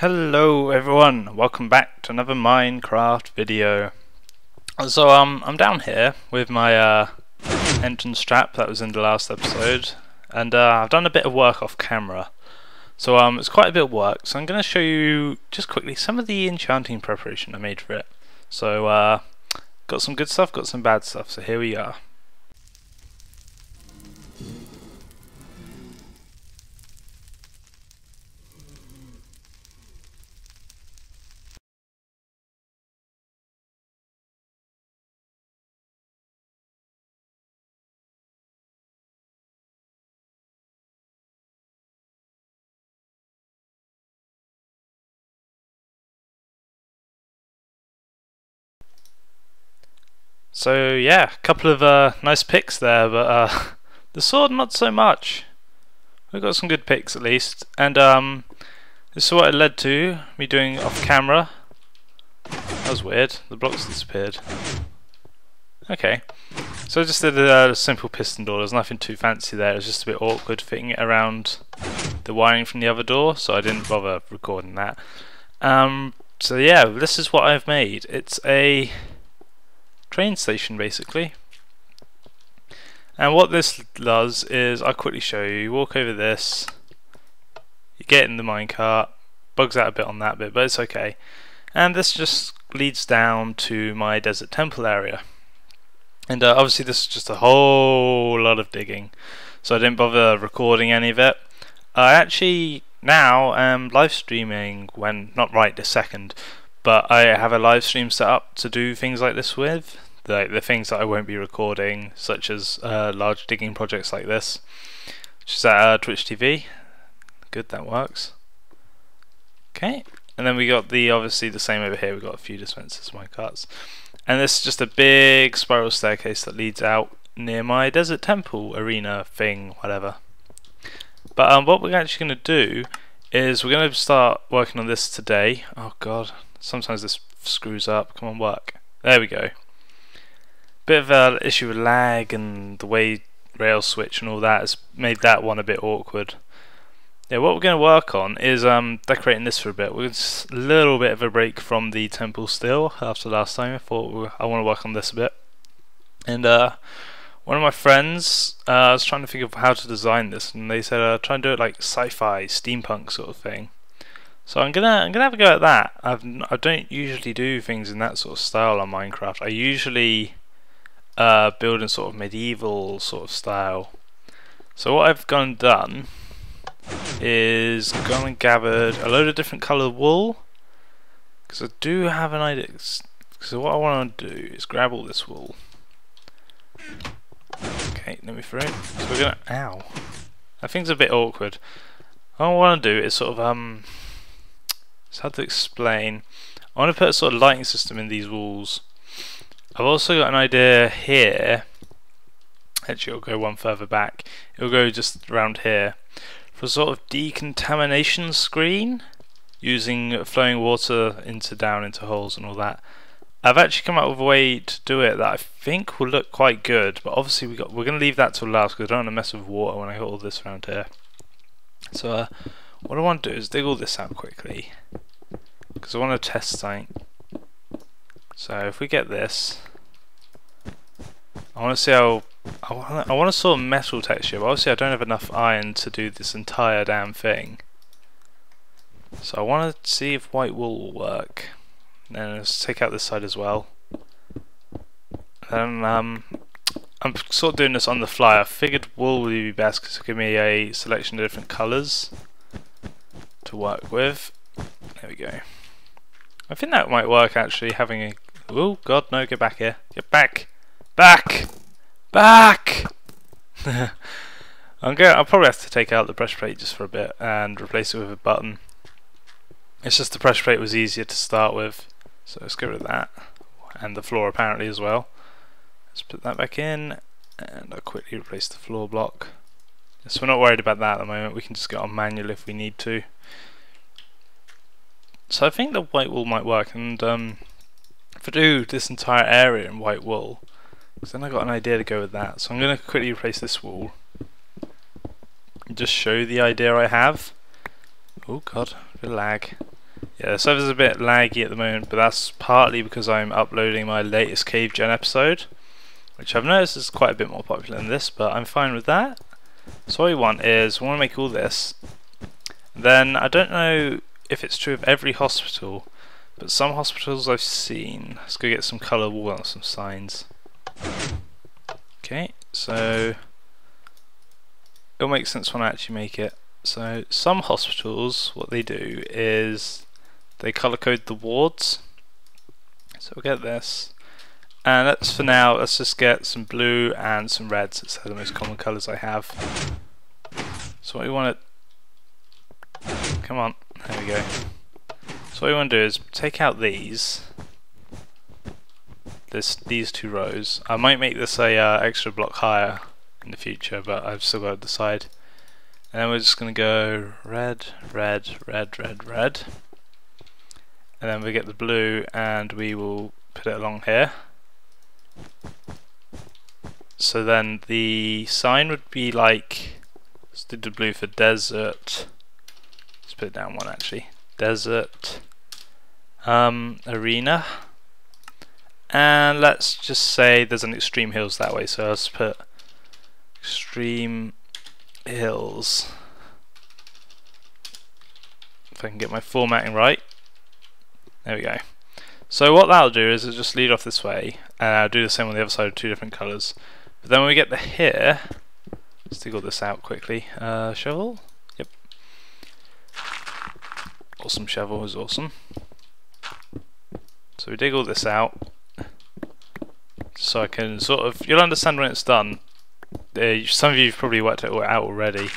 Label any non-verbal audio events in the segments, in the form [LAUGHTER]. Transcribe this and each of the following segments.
Hello everyone, welcome back to another Minecraft video. So um, I'm down here with my uh, engine strap that was in the last episode and uh, I've done a bit of work off camera. So um, it's quite a bit of work, so I'm going to show you just quickly some of the enchanting preparation I made for it. So uh, got some good stuff, got some bad stuff, so here we are. So yeah, a couple of uh, nice picks there, but uh, [LAUGHS] the sword not so much. We got some good picks at least, and um, this is what it led to me doing off camera. That was weird. The blocks disappeared. Okay, so I just did a, a simple piston door. There's nothing too fancy there. It was just a bit awkward fitting it around the wiring from the other door, so I didn't bother recording that. Um, so yeah, this is what I've made. It's a train station basically. And what this does is, I'll quickly show you, you walk over this, you get in the minecart, bugs out a bit on that bit, but it's okay. And this just leads down to my desert temple area. And uh, obviously this is just a whole lot of digging, so I didn't bother recording any of it. I actually now am live streaming when, not right this second, but I have a live stream set up to do things like this with. like the things that I won't be recording, such as uh, large digging projects like this, which is at uh, Twitch TV. Good, that works. Okay, and then we got the obviously the same over here. We've got a few dispensers, my carts, and this is just a big spiral staircase that leads out near my desert temple arena thing, whatever. But um, what we're actually going to do is we're going to start working on this today. Oh god, Sometimes this screws up. Come on, work. There we go. Bit of an issue with lag and the way rails switch and all that has made that one a bit awkward. Yeah, what we're going to work on is um, decorating this for a bit. We're just a little bit of a break from the temple still after last time. I thought I want to work on this a bit. And uh, one of my friends, uh, I was trying to think of how to design this, and they said uh, try and do it like sci-fi, steampunk sort of thing. So I'm gonna I'm gonna have a go at that. I've I don't usually do things in that sort of style on Minecraft. I usually uh, build in sort of medieval sort of style. So what I've gone and done is gone and gathered a load of different coloured wool because I do have an idea. So what I want to do is grab all this wool. Okay, let me through. So we're gonna. Ow. That thing's a bit awkward. What I want to do is sort of um it's hard to explain. I want to put a sort of lighting system in these walls. I've also got an idea here. Actually, it'll go one further back. It'll go just around here for a sort of decontamination screen using flowing water into down into holes and all that. I've actually come up with a way to do it that I think will look quite good, but obviously we got we're going to leave that till last because I don't want to mess with water when I got all this around here. So uh, what I want to do is dig all this out quickly because I want to test something. So if we get this, I want to see how I want. I want sort of metal texture. But obviously, I don't have enough iron to do this entire damn thing. So I want to see if white wool will work. Then let's take out this side as well. And um, I'm sort of doing this on the fly. I figured wool would be best because it'll give me a selection of different colours to work with. There we go. I think that might work actually, having a... Oh god, no, get back here. Get back! Back! Back! [LAUGHS] I'm going. I'll probably have to take out the pressure plate just for a bit and replace it with a button. It's just the pressure plate was easier to start with, so let's get rid of that. And the floor apparently as well. Let's put that back in, and I'll quickly replace the floor block. So we're not worried about that at the moment, we can just get on manual if we need to. So I think the white wool might work, and um, if I do this entire area in white wool, because then I got an idea to go with that. So I'm going to quickly replace this wall. and just show the idea I have. Oh god, a lag. Yeah, the server's a bit laggy at the moment, but that's partly because I'm uploading my latest Cave Gen episode, which I've noticed is quite a bit more popular than this, but I'm fine with that. So what we want is, we want to make all this, then I don't know if it's true of every hospital, but some hospitals I've seen, let's go get some colour wall and some signs. Okay, so it'll make sense when I actually make it. So some hospitals, what they do is they color code the wards. So we'll get this. And let's for now, let's just get some blue and some reds. It's the most common colors I have. So what we want to, come on, there we go. So what we want to do is take out these, this these two rows. I might make this a uh, extra block higher in the future, but I've still got to decide. And then we're just going to go red, red, red, red, red. And then we get the blue and we will put it along here. So then the sign would be like, let's the blue for desert. Let's put down one actually. Desert um, arena. And let's just say there's an extreme hills that way, so let's put extreme hills. If I can get my formatting right. There we go. So what that'll do is it'll just lead off this way, and I'll do the same on the other side with two different colours. But then when we get to here, let's dig all this out quickly. Uh, shovel? Yep. Awesome shovel is awesome. So we dig all this out, so I can sort of, you'll understand when it's done, uh, some of you have probably worked it out already.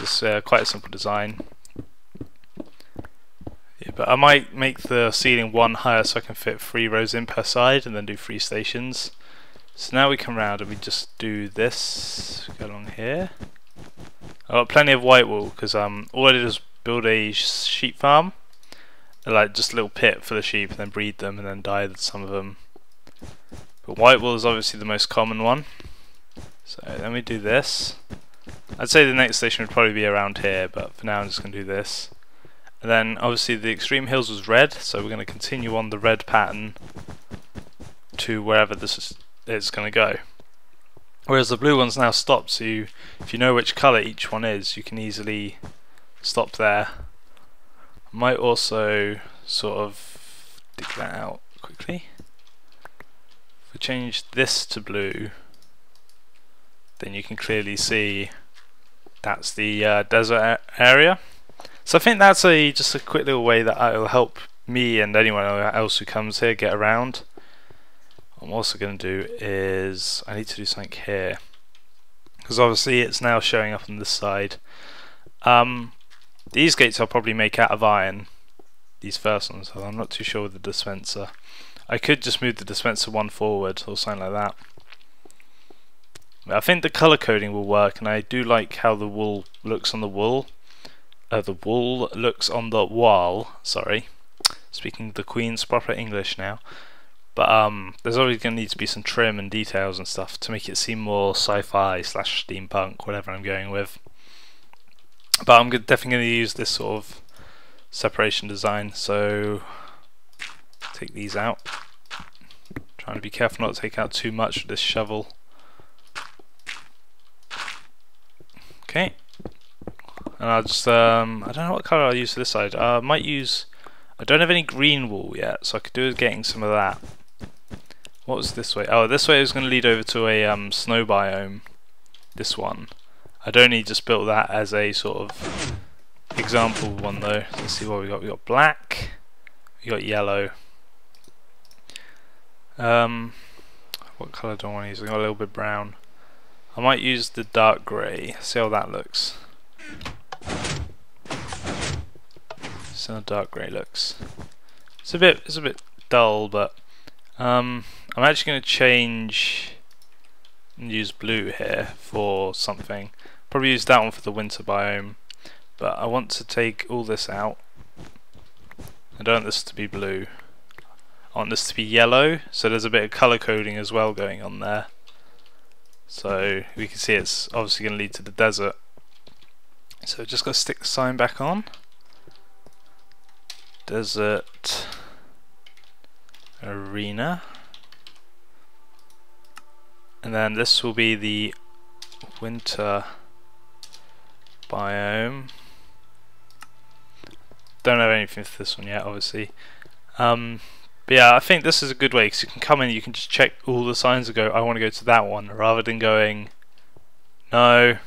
It's uh, quite a simple design. But I might make the ceiling one higher so I can fit three rows in per side and then do three stations. So now we come around and we just do this, go along here. I've got plenty of white wool because um, all I did was build a sheep farm. Like just a little pit for the sheep and then breed them and then dye some of them. But white wool is obviously the most common one. So then we do this. I'd say the next station would probably be around here, but for now I'm just going to do this. And then obviously the extreme hills was red, so we're going to continue on the red pattern to wherever this is, is going to go. Whereas the blue one's now stopped, so you, if you know which colour each one is, you can easily stop there. Might also sort of dig that out quickly. If we change this to blue, then you can clearly see that's the uh, desert area. So I think that's a just a quick little way that will help me and anyone else who comes here get around. What I'm also going to do is I need to do something here because obviously it's now showing up on this side. Um, these gates I'll probably make out of iron. These first ones, I'm not too sure with the dispenser. I could just move the dispenser one forward or something like that. I think the color coding will work, and I do like how the wool looks on the wool. Uh, the wool looks on the wall. Sorry, speaking the Queen's proper English now. But um, there's always going to need to be some trim and details and stuff to make it seem more sci-fi slash steampunk, whatever I'm going with. But I'm definitely going to use this sort of separation design. So take these out. Trying to be careful not to take out too much of this shovel. Okay. And I'll just, um, I don't know what colour I'll use for this side. I might use, I don't have any green wool yet, so I could do with getting some of that. What was this way? Oh, this way is going to lead over to a um, snow biome. This one. I'd only just built that as a sort of example one though. Let's see what we got. We got black, we got yellow. Um, what colour do I want to use? I got a little bit brown. I might use the dark grey, see how that looks. See how dark grey looks. It's a bit it's a bit dull but um, I'm actually going to change and use blue here for something. Probably use that one for the winter biome but I want to take all this out. I don't want this to be blue. I want this to be yellow so there's a bit of colour coding as well going on there. So we can see it's obviously going to lead to the desert. So just got to stick the sign back on. Desert arena? And then this will be the winter biome. Don't have anything for this one yet obviously. Um, but yeah I think this is a good way because you can come in you can just check all the signs and go I want to go to that one rather than going no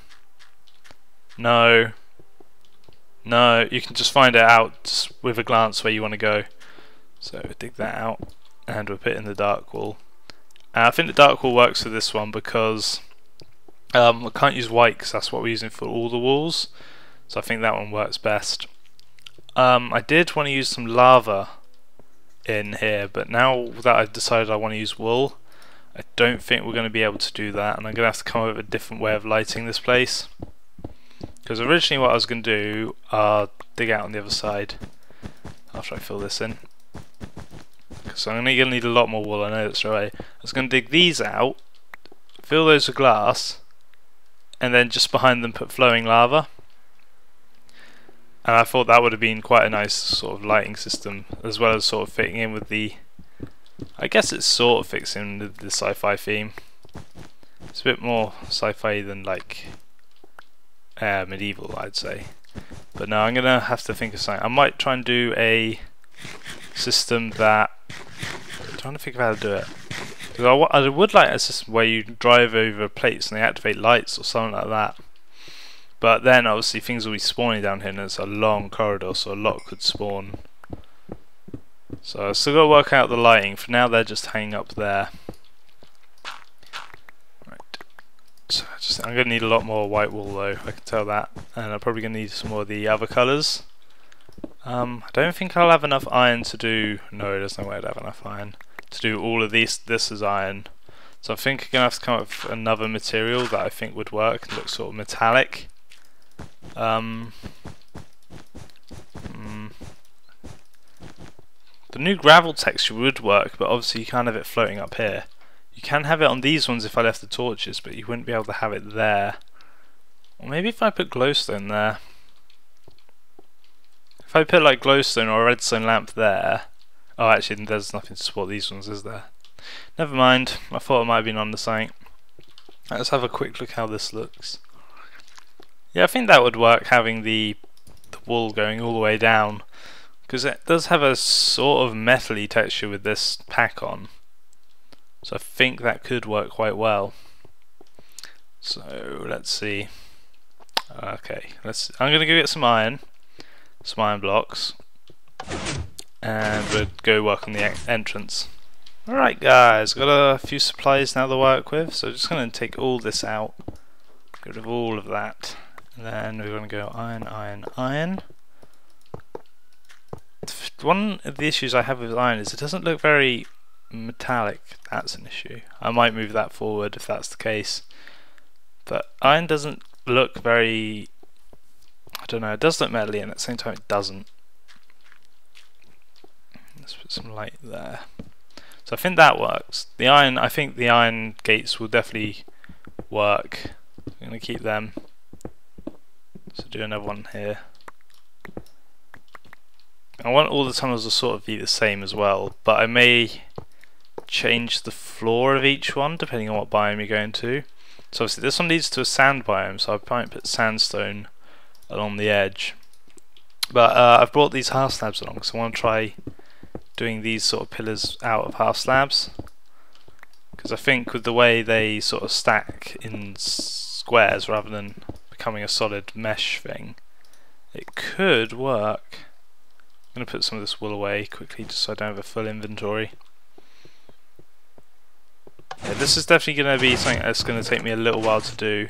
no no you can just find it out with a glance where you want to go so dig that out and we'll put in the dark wool uh, I think the dark wool works for this one because um, I can't use white because that's what we're using for all the walls. So I think that one works best. Um, I did want to use some lava in here, but now that I've decided I want to use wool, I don't think we're going to be able to do that, and I'm going to have to come up with a different way of lighting this place. Because originally what I was going to do, uh, dig out on the other side after I fill this in. So I'm going to need a lot more wool, I know that's right. I was going to dig these out, fill those with glass, and then just behind them put flowing lava. And I thought that would have been quite a nice sort of lighting system, as well as sort of fitting in with the... I guess it's sort of fits in with the sci-fi theme. It's a bit more sci-fi than like uh, medieval, I'd say. But no, I'm gonna have to think of something. I might try and do a system that I'm trying to think of how to do it. Because I would like a system where you drive over plates and they activate lights or something like that. But then obviously things will be spawning down here and it's a long corridor so a lot could spawn. So I've still got to work out the lighting. For now they're just hanging up there. Right. So just, I'm going to need a lot more white wool though, I can tell that. And I'm probably going to need some more of the other colours. Um, I don't think I'll have enough iron to do... No, there's no way I'd have enough iron to do all of these. This is iron. So I think I'm going to have to come up with another material that I think would work and look sort of metallic. Um, mm, the new gravel texture would work, but obviously you can't have it floating up here. You can have it on these ones if I left the torches, but you wouldn't be able to have it there. Or maybe if I put glowstone there. If I put like glowstone or a redstone lamp there, oh actually there's nothing to support these ones is there? Never mind, I thought it might have been on the site. Let's have a quick look how this looks. Yeah, I think that would work having the, the wool going all the way down because it does have a sort of metally texture with this pack on. So I think that could work quite well. So let's see. Okay, let's. I'm going to go get some iron some iron blocks and we'll go work on the entrance. Alright guys, got a few supplies now to work with, so just going to take all this out, get rid of all of that, and then we're going to go iron, iron, iron. One of the issues I have with iron is it doesn't look very metallic, that's an issue. I might move that forward if that's the case. But iron doesn't look very I don't know, it does look metally and at the same time it doesn't. Let's put some light there. So I think that works. The iron, I think the iron gates will definitely work. I'm going to keep them. So do another one here. I want all the tunnels to sort of be the same as well, but I may change the floor of each one depending on what biome you're going to. So obviously this one leads to a sand biome, so I might put sandstone along the edge. But uh, I've brought these half slabs along, so I want to try doing these sort of pillars out of half slabs. Because I think with the way they sort of stack in squares rather than becoming a solid mesh thing, it could work. I'm going to put some of this wool away quickly just so I don't have a full inventory. Yeah, this is definitely going to be something that's going to take me a little while to do.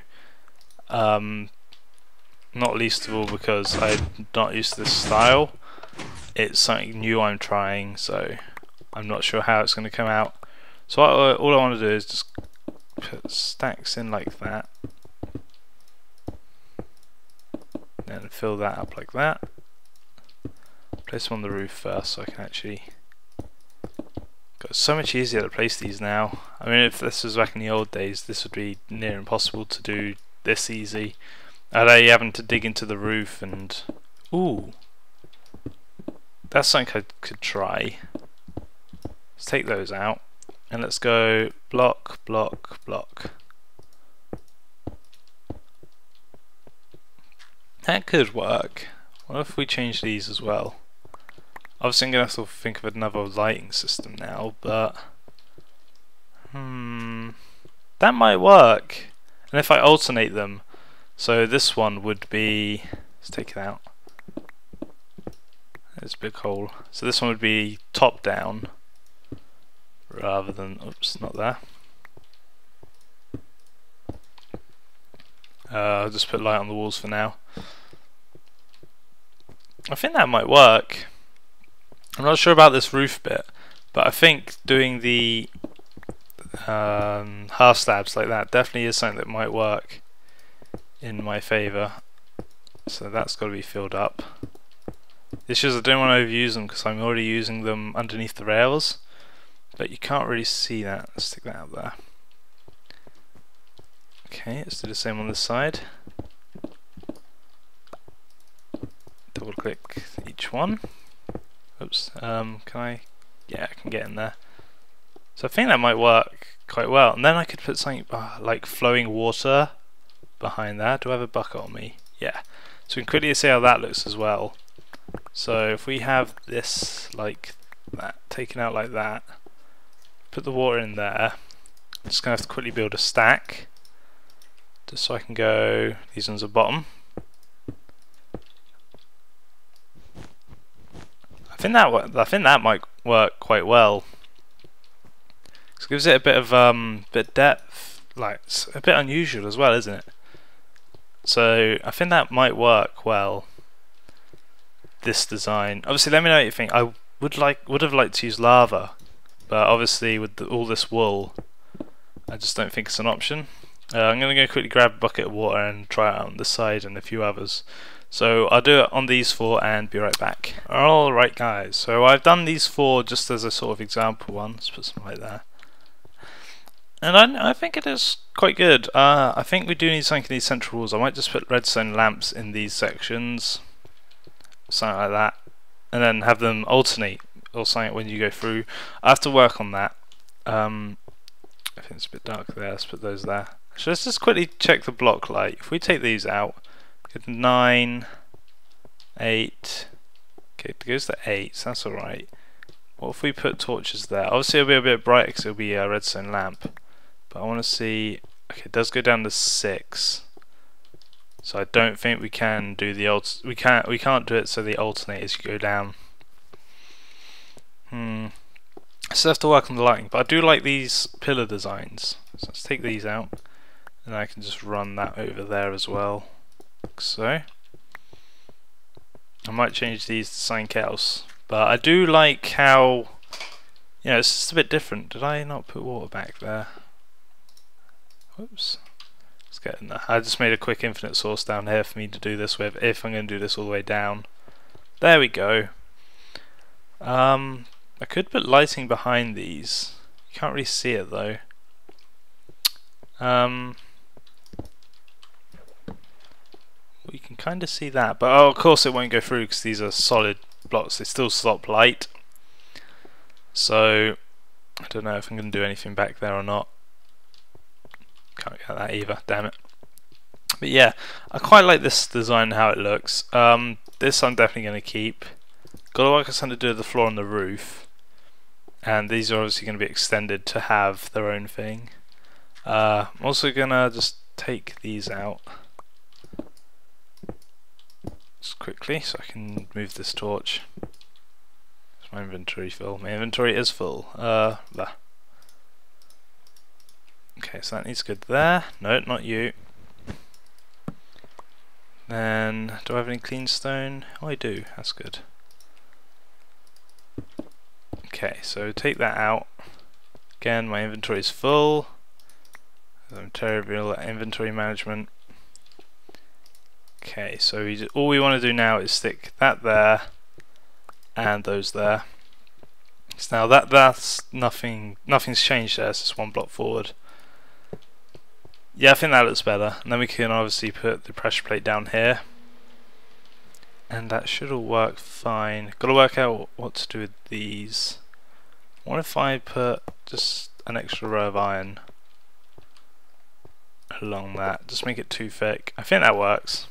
Um, not least of all because I'm not used to this style. It's something new I'm trying, so I'm not sure how it's going to come out. So I, all I want to do is just put stacks in like that. Then fill that up like that. Place them on the roof first so I can actually... Got so much easier to place these now. I mean if this was back in the old days this would be near impossible to do this easy. Are they having to dig into the roof and... Ooh. that's something I could try. Let's take those out and let's go block, block, block. That could work. What if we change these as well? Obviously I'm going to have to think of another lighting system now, but... Hmm... That might work. And if I alternate them, so this one would be... Let's take it out. There's a big hole. So this one would be top down rather than, oops, not there. Uh, I'll just put light on the walls for now. I think that might work. I'm not sure about this roof bit, but I think doing the um, half slabs like that definitely is something that might work in my favour. So that's got to be filled up. It's just I don't want to overuse them because I'm already using them underneath the rails, but you can't really see that. Let's stick that out there. Okay, let's do the same on this side. Double click each one. Oops, um, can I? Yeah, I can get in there. So I think that might work quite well. And then I could put something uh, like flowing water behind that. Do I have a bucket on me? Yeah. So we can quickly see how that looks as well. So if we have this like that, taken out like that, put the water in there, I'm just going to have to quickly build a stack just so I can go, these ones are bottom. I think that I think that might work quite well. It gives it a bit of um, bit depth, like it's a bit unusual as well, isn't it? So I think that might work well. This design. Obviously, let me know what you think. I would like would have liked to use lava, but obviously with the, all this wool, I just don't think it's an option. Uh, I'm going to go quickly grab a bucket of water and try it out on the side and a few others. So I'll do it on these four and be right back. Alright guys, so I've done these four just as a sort of example one. Let's put some like there. And I, I think it is quite good. Uh, I think we do need something in these central walls. I might just put redstone lamps in these sections. Something like that. And then have them alternate or something when you go through. I have to work on that. Um, I think it's a bit dark there. Let's put those there. So let's just quickly check the block light. If we take these out, get 9, 8, okay, it goes to 8, so that's alright. What if we put torches there? Obviously it'll be a bit bright because it'll be a redstone lamp. But I want to see, okay, it does go down to 6. So I don't think we can do the alt we can't we can't do it so the alternators go down. Hmm. So I have to work on the lighting, but I do like these pillar designs. So let's take these out and I can just run that over there as well like so I might change these to something else but I do like how you know it's just a bit different. Did I not put water back there? Whoops. Let's get in there. I just made a quick infinite source down here for me to do this with if I'm going to do this all the way down. There we go. Um, I could put lighting behind these. You can't really see it though. Um, we can kind of see that but oh, of course it won't go through because these are solid blocks. They still stop light. So I don't know if I'm going to do anything back there or not. Can't get that either damn it. But yeah I quite like this design how it looks. Um, this I'm definitely going to keep. Got to work on something to do with the floor and the roof. And these are obviously going to be extended to have their own thing. Uh, I'm also going to just take these out just quickly so I can move this torch. Is my inventory full? My inventory is full. Uh, there. Okay, so that needs good there. No, not you. Then, do I have any clean stone? Oh, I do. That's good. Okay, so take that out. Again, my inventory is full. I'm terrible at inventory management. Okay, so we, all we want to do now is stick that there and those there. So now that that's nothing nothing's changed there, it's just one block forward. Yeah, I think that looks better. And then we can obviously put the pressure plate down here. and that should all work fine. Got to work out what to do with these. What if I put just an extra row of iron along that? Just make it too thick. I think that works.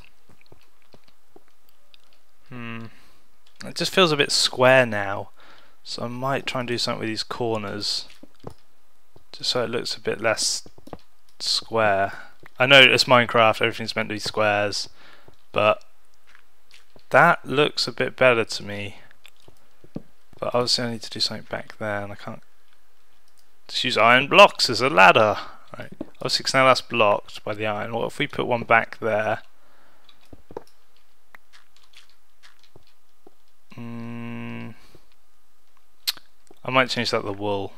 Hmm. It just feels a bit square now. So I might try and do something with these corners. Just so it looks a bit less square. I know it's Minecraft, everything's meant to be squares. But that looks a bit better to me. But obviously I need to do something back there and I can't just use iron blocks as a ladder. Right. Obviously now that's blocked by the iron. What if we put one back there? Mm, I might change that to wool.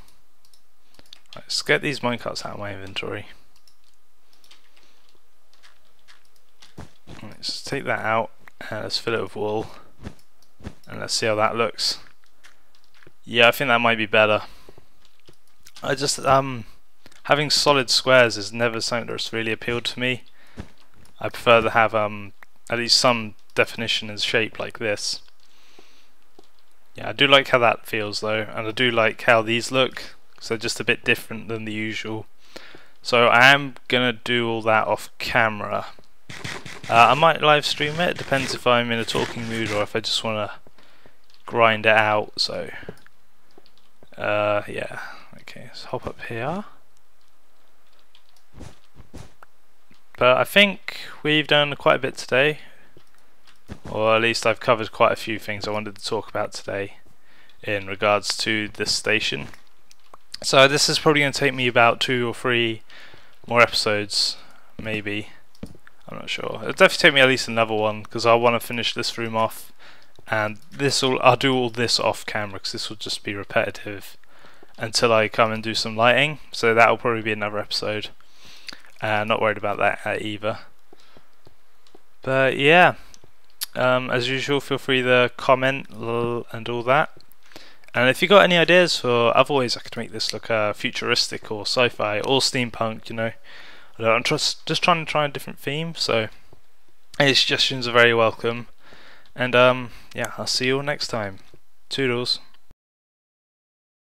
Right, let's get these minecarts out of my inventory. Let's take that out and let's fill it with wool and let's see how that looks. Yeah, I think that might be better. I just um having solid squares is never something that's really appealed to me. I prefer to have um at least some definition and shape like this. Yeah, I do like how that feels though, and I do like how these look, so just a bit different than the usual. So I am gonna do all that off camera. Uh, I might live stream it, depends if I'm in a talking mood or if I just want to grind it out, so uh, yeah, okay, let's hop up here. But I think we've done quite a bit today, or at least I've covered quite a few things I wanted to talk about today in regards to this station. So this is probably going to take me about two or three more episodes, maybe. I'm not sure. It'll definitely take me at least another one because I want to finish this room off, and this will I'll do all this off camera because this will just be repetitive until I come and do some lighting. So that will probably be another episode. Uh, not worried about that either. But yeah, um, as usual, feel free to comment and all that. And if you got any ideas for other ways I could make this look uh, futuristic or sci-fi or steampunk, you know, I'm just just trying to try a different theme, so any suggestions are very welcome. And um, yeah, I'll see you all next time. Toodles.